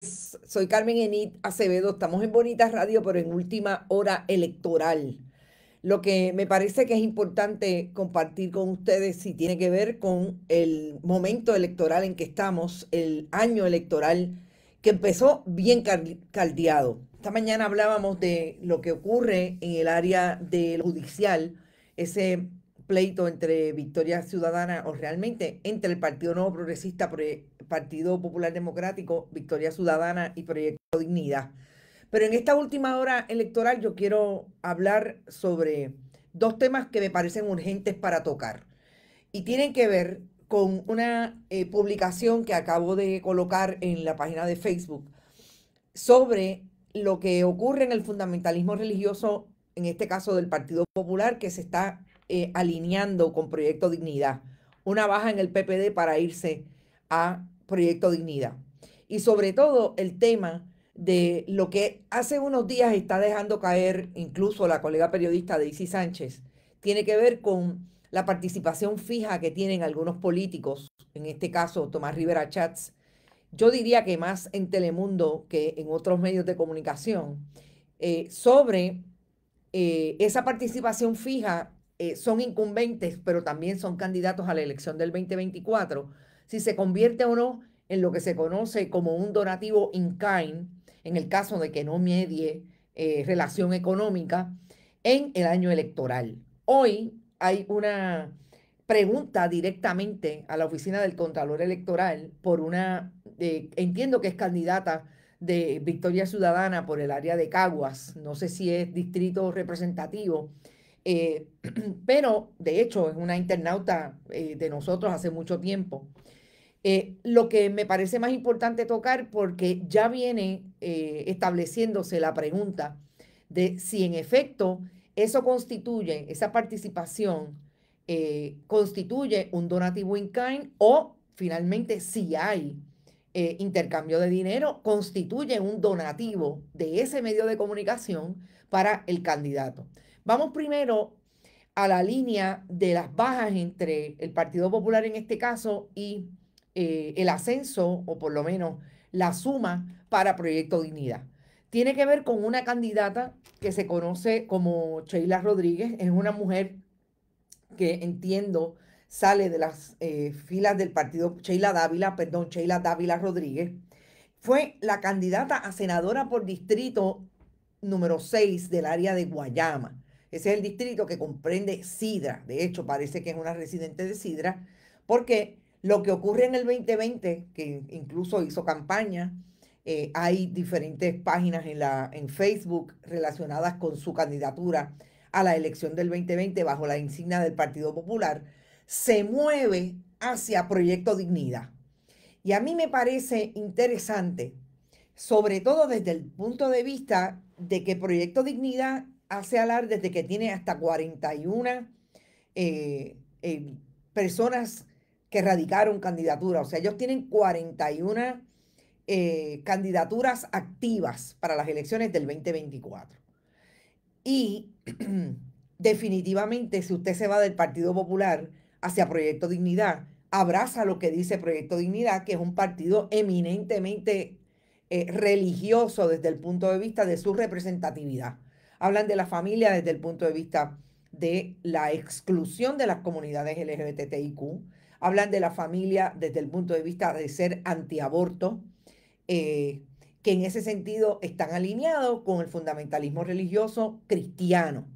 Soy Carmen Enid Acevedo, estamos en Bonita Radio, pero en última hora electoral. Lo que me parece que es importante compartir con ustedes si tiene que ver con el momento electoral en que estamos, el año electoral que empezó bien caldeado. Esta mañana hablábamos de lo que ocurre en el área del judicial, ese pleito entre Victoria Ciudadana o realmente entre el Partido Nuevo Progresista, Partido Popular Democrático, Victoria Ciudadana y Proyecto Dignidad. Pero en esta última hora electoral yo quiero hablar sobre dos temas que me parecen urgentes para tocar y tienen que ver con una eh, publicación que acabo de colocar en la página de Facebook sobre lo que ocurre en el fundamentalismo religioso, en este caso del Partido Popular, que se está eh, alineando con Proyecto Dignidad. Una baja en el PPD para irse a Proyecto Dignidad. Y sobre todo el tema de lo que hace unos días está dejando caer incluso la colega periodista Daisy Sánchez, tiene que ver con la participación fija que tienen algunos políticos, en este caso Tomás Rivera Chats, yo diría que más en Telemundo que en otros medios de comunicación, eh, sobre eh, esa participación fija eh, son incumbentes, pero también son candidatos a la elección del 2024, si se convierte o no en lo que se conoce como un donativo in kind, en el caso de que no medie eh, relación económica, en el año electoral. Hoy hay una pregunta directamente a la oficina del Contralor Electoral por una, eh, entiendo que es candidata de Victoria Ciudadana por el área de Caguas, no sé si es distrito representativo, eh, pero de hecho es una internauta de nosotros hace mucho tiempo. Eh, lo que me parece más importante tocar porque ya viene estableciéndose la pregunta de si en efecto eso constituye, esa participación constituye un donativo in kind o finalmente si hay intercambio de dinero, constituye un donativo de ese medio de comunicación para el candidato. Vamos primero a la línea de las bajas entre el Partido Popular en este caso y eh, el ascenso, o por lo menos la suma para Proyecto Dignidad. Tiene que ver con una candidata que se conoce como Sheila Rodríguez, es una mujer que entiendo sale de las eh, filas del partido Sheila Dávila, perdón, Sheila Dávila Rodríguez, fue la candidata a senadora por distrito número 6 del área de Guayama. Ese es el distrito que comprende Sidra. De hecho, parece que es una residente de Sidra, porque lo que ocurre en el 2020, que incluso hizo campaña, eh, hay diferentes páginas en, la, en Facebook relacionadas con su candidatura a la elección del 2020 bajo la insignia del Partido Popular, se mueve hacia Proyecto Dignidad. Y a mí me parece interesante, sobre todo desde el punto de vista de que Proyecto Dignidad hace hablar desde que tiene hasta 41 eh, eh, personas que radicaron candidatura. O sea, ellos tienen 41 eh, candidaturas activas para las elecciones del 2024. Y definitivamente, si usted se va del Partido Popular hacia Proyecto Dignidad, abraza lo que dice Proyecto Dignidad, que es un partido eminentemente religioso desde el punto de vista de su representatividad hablan de la familia desde el punto de vista de la exclusión de las comunidades LGBTIQ, hablan de la familia desde el punto de vista de ser antiaborto, eh, que en ese sentido están alineados con el fundamentalismo religioso cristiano.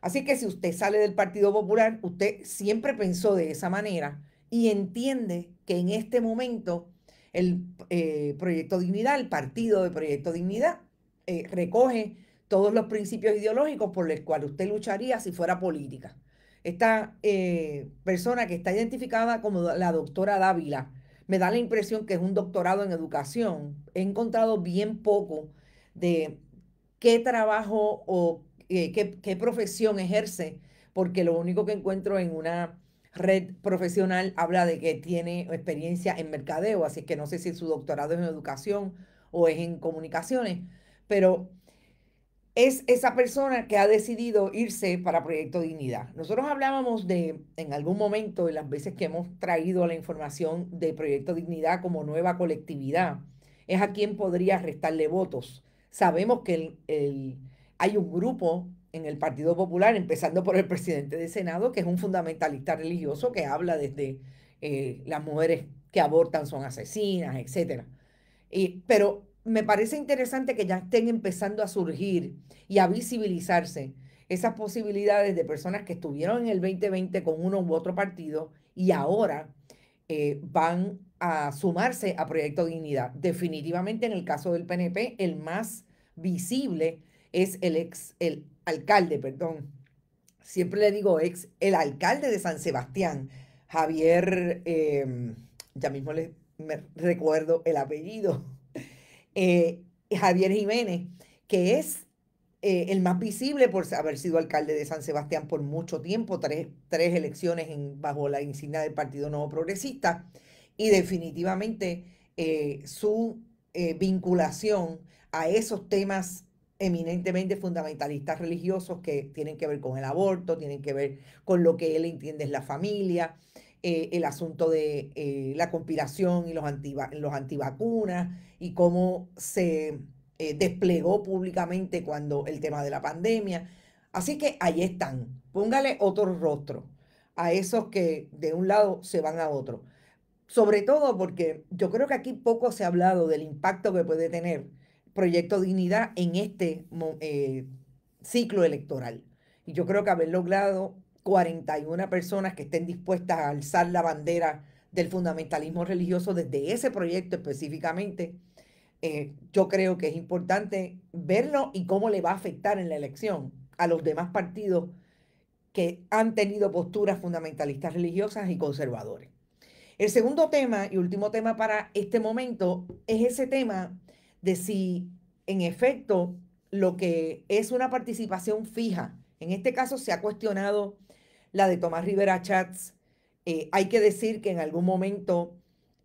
Así que si usted sale del Partido Popular, usted siempre pensó de esa manera y entiende que en este momento el eh, Proyecto Dignidad, el partido de Proyecto Dignidad, eh, recoge todos los principios ideológicos por los cuales usted lucharía si fuera política. Esta eh, persona que está identificada como la doctora Dávila, me da la impresión que es un doctorado en educación. He encontrado bien poco de qué trabajo o eh, qué, qué profesión ejerce, porque lo único que encuentro en una red profesional habla de que tiene experiencia en mercadeo, así que no sé si su doctorado es en educación o es en comunicaciones, pero es esa persona que ha decidido irse para Proyecto Dignidad. Nosotros hablábamos de, en algún momento, de las veces que hemos traído la información de Proyecto Dignidad como nueva colectividad, es a quien podría restarle votos. Sabemos que hay un grupo en el Partido Popular, empezando por el presidente del Senado, que es un fundamentalista religioso que habla desde eh, las mujeres que abortan son asesinas, etc. Y, pero me parece interesante que ya estén empezando a surgir y a visibilizarse esas posibilidades de personas que estuvieron en el 2020 con uno u otro partido y ahora eh, van a sumarse a Proyecto Dignidad. Definitivamente en el caso del PNP, el más visible es el ex, el alcalde, perdón. Siempre le digo ex, el alcalde de San Sebastián, Javier, em, ya mismo le recuerdo el apellido, eh, Javier Jiménez, que es eh, el más visible por haber sido alcalde de San Sebastián por mucho tiempo, tres, tres elecciones bajo la insignia del Partido Nuevo Progresista, y definitivamente eh, su vinculación a esos temas eminentemente fundamentalistas religiosos que tienen que ver con el aborto, tienen que ver con lo que él entiende es la familia, eh, el asunto de eh, la conspiración y los, los antivacunas y cómo se eh, desplegó públicamente cuando el tema de la pandemia. Así que ahí están. Póngale otro rostro a esos que de un lado se van a otro. Sobre todo porque yo creo que aquí poco se ha hablado del impacto que puede tener Proyecto Dignidad en este ciclo electoral. Y yo creo que haber logrado 41 personas que estén dispuestas a alzar la bandera del fundamentalismo religioso desde ese proyecto específicamente, eh, yo creo que es importante verlo y cómo le va a afectar en la elección a los demás partidos que han tenido posturas fundamentalistas religiosas y conservadores. El segundo tema y último tema para este momento es ese tema de si en efecto lo que es una participación fija, en este caso se ha cuestionado la de Tomás Rivera Chats, eh, hay que decir que en algún momento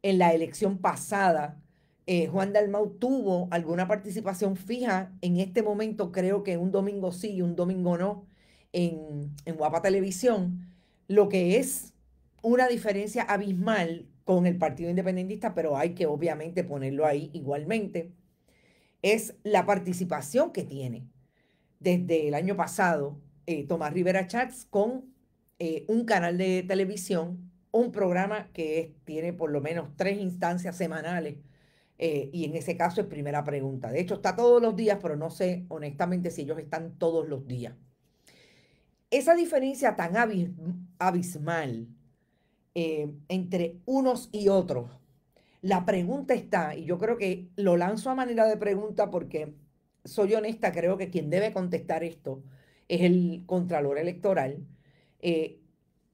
en la elección pasada, eh, Juan Dalmau tuvo alguna participación fija. En este momento creo que un domingo sí y un domingo no en, en Guapa Televisión, lo que es una diferencia abismal con el Partido Independentista, pero hay que obviamente ponerlo ahí igualmente es la participación que tiene desde el año pasado eh, Tomás Rivera Chats con eh, un canal de televisión, un programa que tiene por lo menos tres instancias semanales. Eh, y en ese caso es primera pregunta. De hecho, está todos los días, pero no sé honestamente si ellos están todos los días. Esa diferencia tan abismal entre unos y otros la pregunta está, y yo creo que lo lanzo a manera de pregunta porque soy honesta, creo que quien debe contestar esto es el Contralor Electoral. Eh,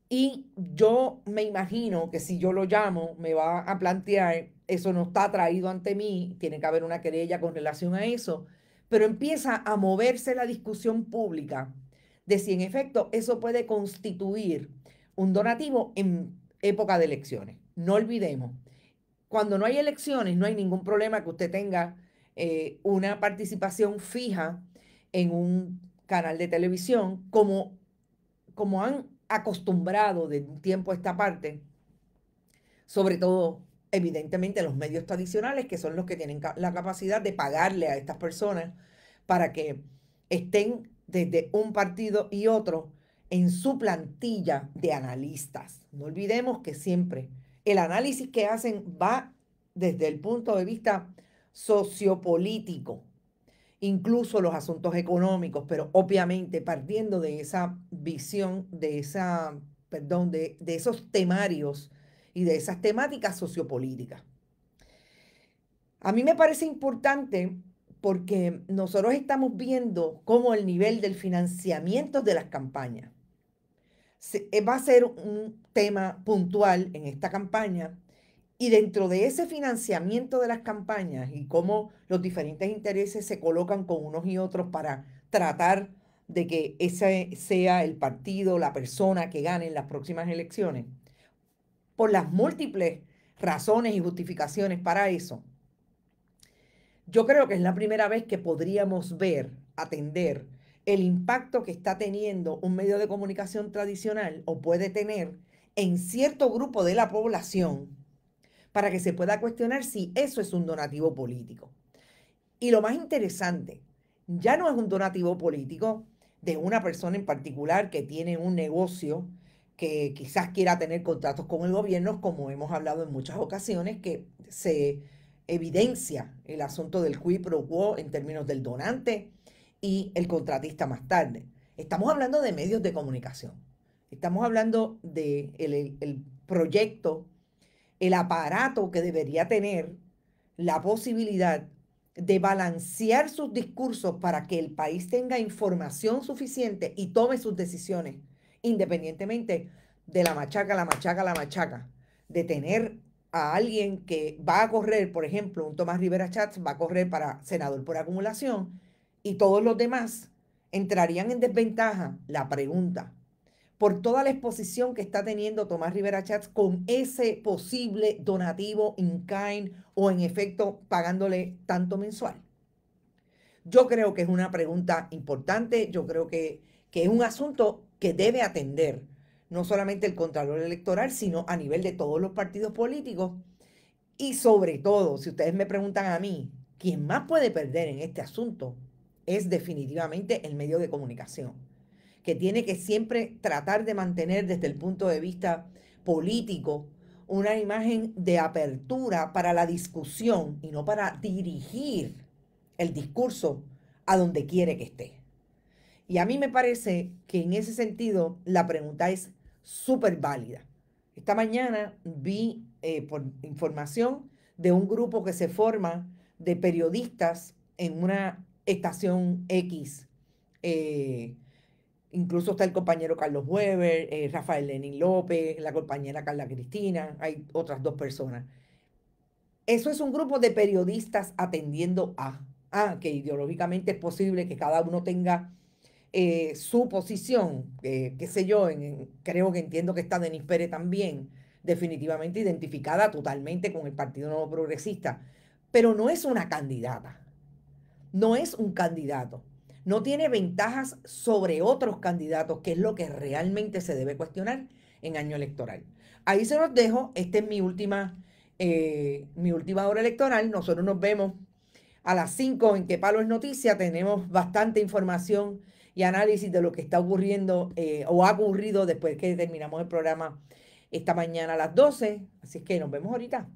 y yo me imagino que si yo lo llamo, me va a plantear, eso no está traído ante mí, tiene que haber una querella con relación a eso, pero empieza a moverse la discusión pública de si en efecto eso puede constituir un donativo en época de elecciones. No olvidemos cuando no hay elecciones, no hay ningún problema que usted tenga eh, una participación fija en un canal de televisión, como, como han acostumbrado de un tiempo a esta parte, sobre todo evidentemente los medios tradicionales, que son los que tienen la capacidad de pagarle a estas personas para que estén desde un partido y otro en su plantilla de analistas. No olvidemos que siempre el análisis que hacen va desde el punto de vista sociopolítico, incluso los asuntos económicos, pero obviamente partiendo de esa visión, de esa, perdón, de, de esos temarios y de esas temáticas sociopolíticas. A mí me parece importante porque nosotros estamos viendo cómo el nivel del financiamiento de las campañas eh, va a ser un tema puntual en esta campaña y dentro de ese financiamiento de las campañas y cómo los diferentes intereses se colocan con unos y otros para tratar de que ese sea el partido, la persona que gane en las próximas elecciones, por las múltiples razones y justificaciones para eso, yo creo que es la primera vez que podríamos ver, atender el impacto que está teniendo un medio de comunicación tradicional o puede tener en cierto grupo de la población, para que se pueda cuestionar si eso es un donativo político. Y lo más interesante, ya no es un donativo político de una persona en particular que tiene un negocio que quizás quiera tener contratos con el gobierno, como hemos hablado en muchas ocasiones, que se evidencia el asunto del quid pro quo en términos del donante y el contratista más tarde. Estamos hablando de medios de comunicación. Estamos hablando del de el proyecto, el aparato que debería tener la posibilidad de balancear sus discursos para que el país tenga información suficiente y tome sus decisiones, independientemente de la machaca, la machaca, la machaca, de tener a alguien que va a correr, por ejemplo, un Tomás Rivera Chats va a correr para senador por acumulación y todos los demás entrarían en desventaja. La pregunta, por toda la exposición que está teniendo Tomás Rivera Chats con ese posible donativo in kind o en efecto pagándole tanto mensual? Yo creo que es una pregunta importante, yo creo que, que es un asunto que debe atender no solamente el Contralor Electoral, sino a nivel de todos los partidos políticos. Y sobre todo, si ustedes me preguntan a mí, quien más puede perder en este asunto es definitivamente el medio de comunicación que tiene que siempre tratar de mantener desde el punto de vista político una imagen de apertura para la discusión y no para dirigir el discurso a donde quiere que esté. Y a mí me parece que en ese sentido la pregunta es súper válida. Esta mañana vi eh, por información de un grupo que se forma de periodistas en una estación X eh, Incluso está el compañero Carlos Weber, eh, Rafael Lenin López, la compañera Carla Cristina, hay otras dos personas. Eso es un grupo de periodistas atendiendo a, ah, que ideológicamente es posible que cada uno tenga eh, su posición, eh, qué sé yo, creo que entiendo que está Denis Pérez también, definitivamente identificada totalmente con el Partido Nuevo Progresista, pero no es una candidata, no es un candidato no tiene ventajas sobre otros candidatos, que es lo que realmente se debe cuestionar en año electoral. Ahí se los dejo, esta es mi última, eh, mi última hora electoral, nosotros nos vemos a las 5 en Que Palo es Noticia, tenemos bastante información y análisis de lo que está ocurriendo eh, o ha ocurrido después que terminamos el programa esta mañana a las 12, así que nos vemos ahorita.